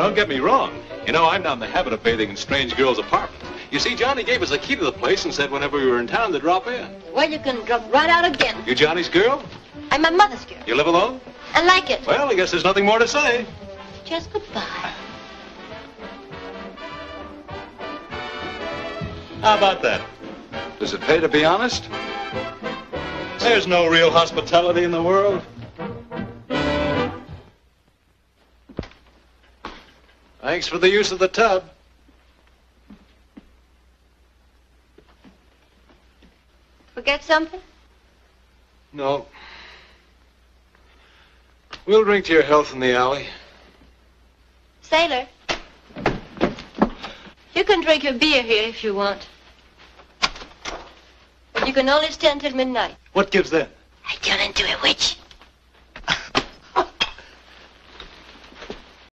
don't get me wrong. You know, I'm not in the habit of bathing in strange girls' apartments. You see, Johnny gave us a key to the place and said whenever we were in town to drop in. Well, you can drop right out again. You Johnny's girl? I'm my mother's girl. You live alone? I like it. Well, I guess there's nothing more to say. Just goodbye. How about that? Does it pay to be honest? There's no real hospitality in the world. Thanks for the use of the tub. Forget something? No. We'll drink to your health in the alley. Sailor. You can drink your beer here if you want. But you can only stand till midnight. What gives then? I turn into a witch.